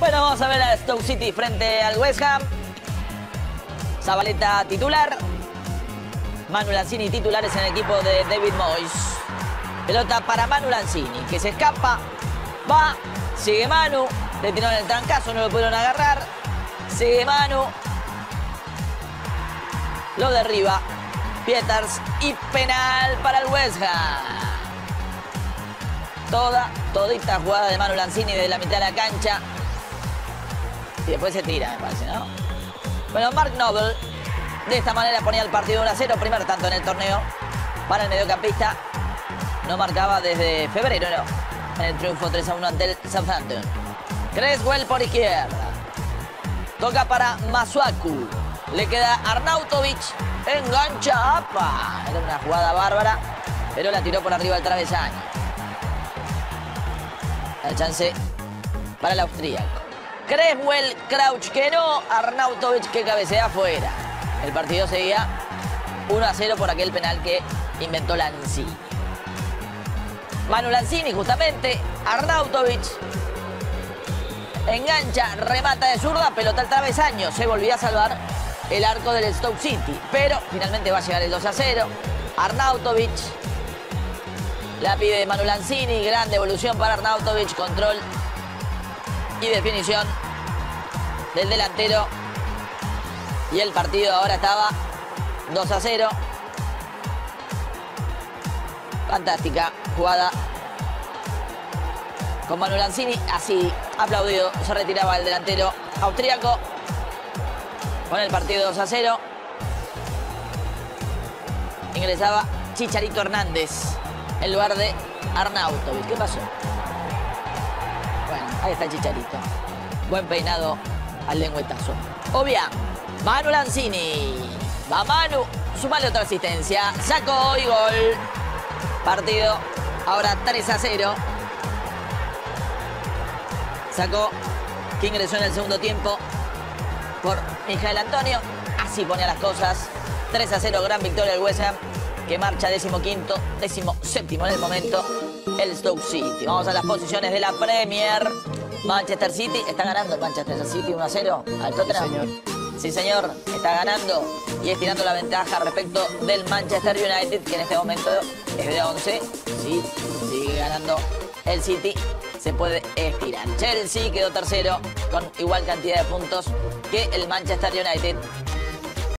Bueno, vamos a ver a Stoke City frente al West Ham. Zabaleta titular. Manu Lanzini titulares en el equipo de David Moyes. Pelota para Manu Lanzini, que se escapa. Va, sigue Manu. Le tiró en el trancazo, no lo pudieron agarrar. Sigue Manu. Lo derriba. Pieters y penal para el West Ham. Toda, todita jugada de Manu Lanzini desde la mitad de la cancha. Y después se tira, me parece, ¿no? Bueno, Mark Noble de esta manera ponía el partido 1 a 0, primer tanto en el torneo para el mediocampista. No marcaba desde febrero, ¿no? En el triunfo 3 a 1 ante el Southampton. Creswell por izquierda. Toca para Masuaku. Le queda Arnautovic. Engancha. ¡Apa! Era una jugada bárbara, pero la tiró por arriba del travesaño. La chance para el austríaco. Creswell, Crouch que no, Arnautovic que cabecea afuera. El partido seguía 1 a 0 por aquel penal que inventó Lanzini. Manu Lanzini justamente, Arnautovic engancha, remata de zurda, pelota al travesaño, se volvió a salvar el arco del Stoke City, pero finalmente va a llegar el 2 a 0. Arnautovic la pide Manu Lanzini, gran devolución para Arnautovic, control y definición del delantero. Y el partido ahora estaba 2 a 0. Fantástica jugada con Manu Lanzini. Así, aplaudido, se retiraba el delantero austríaco. Con el partido 2 a 0. Ingresaba Chicharito Hernández en lugar de Arnautovic. ¿Qué pasó? Bueno, ahí está Chicharito. Buen peinado al lengüetazo. Obvia, Manu Lanzini. Va Manu, sumale otra asistencia. Sacó y gol. Partido ahora 3 a 0. Sacó que ingresó en el segundo tiempo por Mijael Antonio. Así ponía las cosas. 3 a 0, gran victoria del West que marcha décimo quinto, décimo séptimo en el momento, el Stoke City. Vamos a las posiciones de la Premier. Manchester City está ganando el Manchester City 1 a 0 al Tottenham. Sí, señor. Sí, señor, está ganando y estirando la ventaja respecto del Manchester United, que en este momento es de 11. Sí, sigue ganando el City, se puede estirar. Chelsea quedó tercero con igual cantidad de puntos que el Manchester United